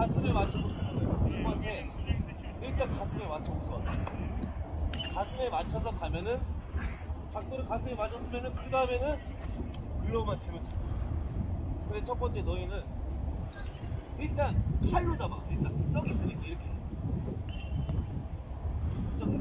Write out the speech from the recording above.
가슴에 맞춰서 누구한테 일단 가슴에 맞춰 우선. 가슴에 가면은 각도를 가슴에 맞췄으면은 그 다음에는 글러브만 대면 잡고 있어. 그래 첫 번째 너희는 일단 팔로 잡아. 일단 저기 있으니까 이렇게. 저기.